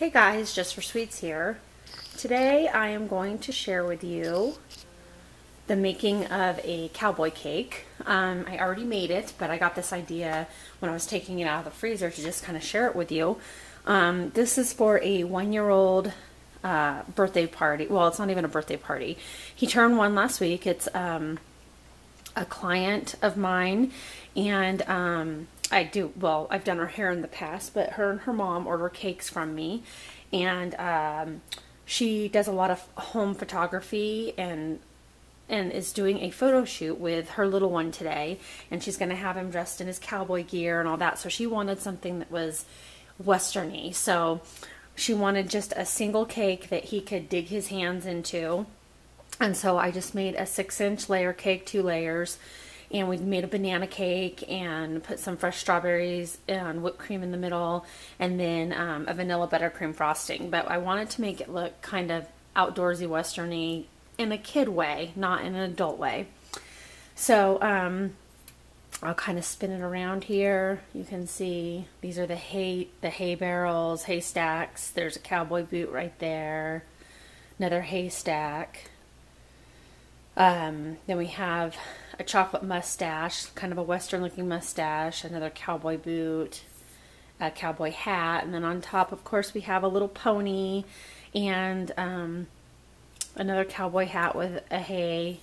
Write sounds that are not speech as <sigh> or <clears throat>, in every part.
Hey guys, Just for Sweets here. Today I am going to share with you the making of a cowboy cake. Um, I already made it, but I got this idea when I was taking it out of the freezer to just kind of share it with you. Um, this is for a one-year-old uh, birthday party. Well, it's not even a birthday party. He turned one last week. It's um, a client of mine, and um, I do, well, I've done her hair in the past, but her and her mom order cakes from me. And um, she does a lot of home photography and and is doing a photo shoot with her little one today. And she's going to have him dressed in his cowboy gear and all that. So she wanted something that was westerny. So she wanted just a single cake that he could dig his hands into. And so I just made a six inch layer cake, two layers and we made a banana cake and put some fresh strawberries and whipped cream in the middle and then um, a vanilla buttercream frosting. But I wanted to make it look kind of outdoorsy, westerny in a kid way, not in an adult way. So um, I'll kind of spin it around here. You can see these are the hay, the hay barrels, haystacks. There's a cowboy boot right there. Another haystack. Um, then we have a chocolate mustache, kind of a western looking mustache, another cowboy boot, a cowboy hat, and then on top, of course, we have a little pony and um, another cowboy hat with a hay,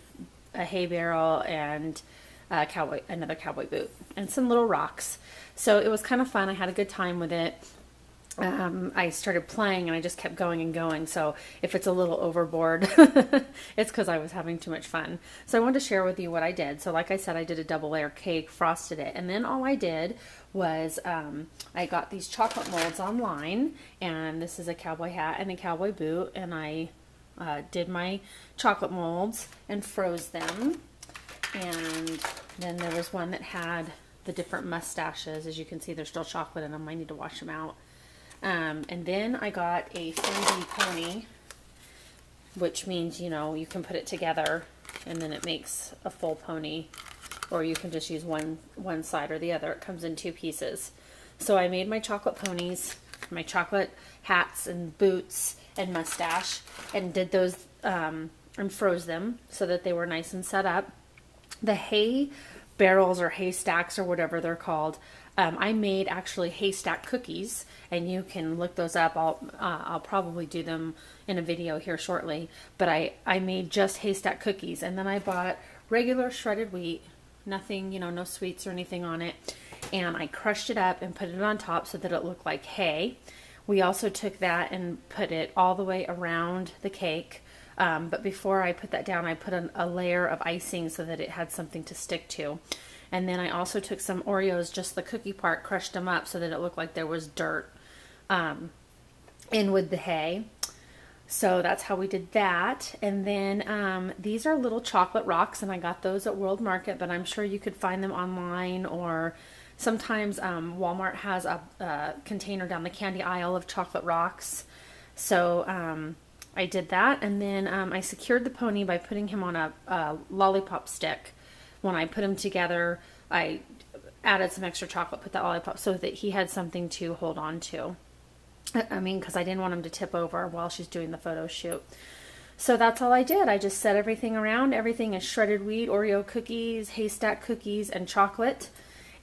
a hay barrel, and a cowboy, another cowboy boot, and some little rocks. So it was kind of fun. I had a good time with it um, I started playing and I just kept going and going. So if it's a little overboard, <laughs> it's because I was having too much fun. So I wanted to share with you what I did. So like I said, I did a double layer cake, frosted it, and then all I did was um, I got these chocolate molds online, and this is a cowboy hat and a cowboy boot, and I uh, did my chocolate molds and froze them. And then there was one that had the different mustaches. As you can see, there's still chocolate in them. I need to wash them out. Um, and then I got a 3D pony, which means, you know, you can put it together and then it makes a full pony. Or you can just use one, one side or the other. It comes in two pieces. So I made my chocolate ponies, my chocolate hats and boots and mustache, and did those um, and froze them so that they were nice and set up. The hay barrels or haystacks or whatever they're called, um, I made actually haystack cookies, and you can look those up. I'll uh, I'll probably do them in a video here shortly. But I I made just haystack cookies, and then I bought regular shredded wheat, nothing you know, no sweets or anything on it, and I crushed it up and put it on top so that it looked like hay. We also took that and put it all the way around the cake. Um, but before I put that down, I put an, a layer of icing so that it had something to stick to. And then I also took some Oreos, just the cookie part, crushed them up so that it looked like there was dirt um, in with the hay. So that's how we did that. And then um, these are little chocolate rocks, and I got those at World Market, but I'm sure you could find them online or sometimes um, Walmart has a, a, container down the candy aisle of chocolate rocks. So um, I did that, and then um, I secured the pony by putting him on a, a lollipop stick when I put them together, I added some extra chocolate, put the lollipop so that he had something to hold on to. I mean, because I didn't want him to tip over while she's doing the photo shoot. So that's all I did. I just set everything around. Everything is shredded wheat, Oreo cookies, haystack cookies, and chocolate.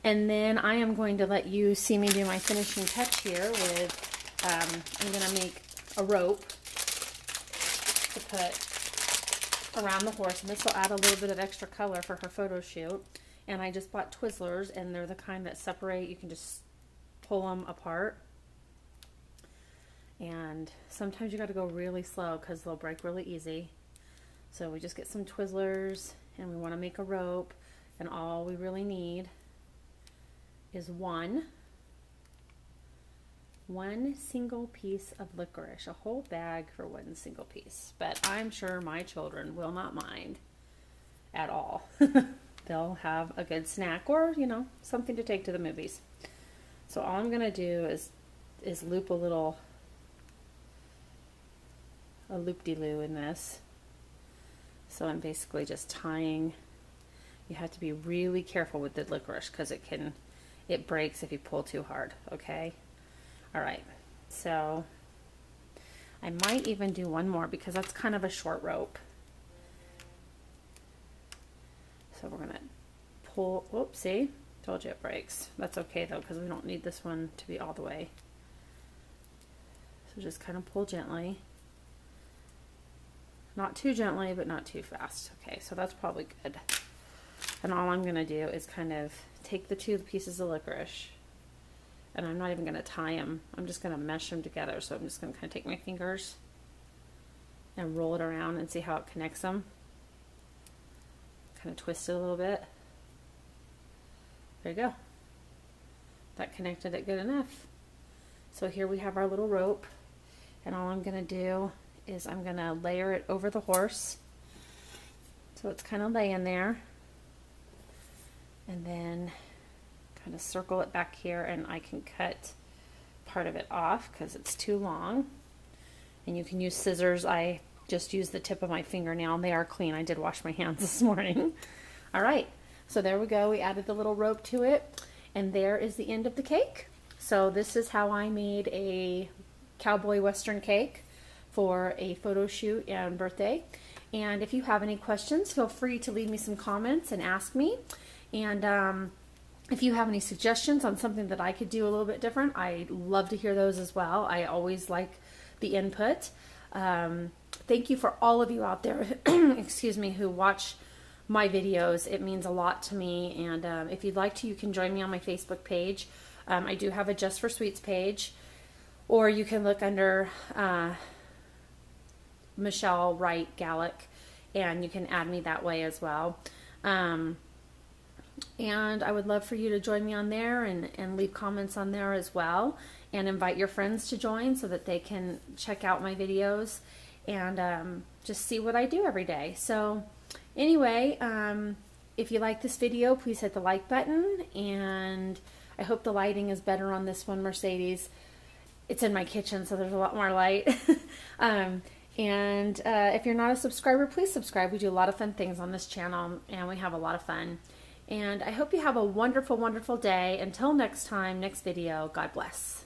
And then I am going to let you see me do my finishing touch here with, um, I'm going to make a rope to put around the horse, and this will add a little bit of extra color for her photo shoot. And I just bought Twizzlers, and they're the kind that separate. You can just pull them apart. And sometimes you got to go really slow because they'll break really easy. So we just get some Twizzlers, and we want to make a rope. And all we really need is one one single piece of licorice, a whole bag for one single piece. But I'm sure my children will not mind at all. <laughs> They'll have a good snack or, you know, something to take to the movies. So all I'm going to do is is loop a little a loop-de-loo in this. So I'm basically just tying you have to be really careful with the licorice because it can it breaks if you pull too hard, okay? All right, so I might even do one more because that's kind of a short rope. So we're gonna pull, whoops, see? Told you it breaks. That's okay though, because we don't need this one to be all the way. So just kind of pull gently. Not too gently, but not too fast. Okay, so that's probably good. And all I'm gonna do is kind of take the two pieces of licorice and I'm not even gonna tie them. I'm just gonna mesh them together. So I'm just gonna kind of take my fingers and roll it around and see how it connects them. Kind of twist it a little bit. There you go. That connected it good enough. So here we have our little rope and all I'm going to do is I'm going to layer it over the horse. So it's kind of laying there. And then kind of circle it back here and I can cut part of it off because it's too long. And you can use scissors. I just use the tip of my fingernail and they are clean. I did wash my hands <laughs> this morning. All right. So there we go. We added the little rope to it. And there is the end of the cake. So this is how I made a cowboy western cake for a photo shoot and birthday. And if you have any questions, feel free to leave me some comments and ask me. And um, if you have any suggestions on something that I could do a little bit different, I love to hear those as well. I always like the input. Um, thank you for all of you out there, <clears throat> excuse me, who watch my videos. It means a lot to me. And um, if you'd like to, you can join me on my Facebook page. Um, I do have a Just for Sweets page, or you can look under uh, Michelle Wright Galick, and you can add me that way as well. Um, and I would love for you to join me on there and, and leave comments on there as well, and invite your friends to join so that they can check out my videos and um, just see what I do every day. So Anyway, um, if you like this video, please hit the like button, and I hope the lighting is better on this one, Mercedes. It's in my kitchen, so there's a lot more light. <laughs> um, and uh, if you're not a subscriber, please subscribe. We do a lot of fun things on this channel, and we have a lot of fun. And I hope you have a wonderful, wonderful day. Until next time, next video, God bless.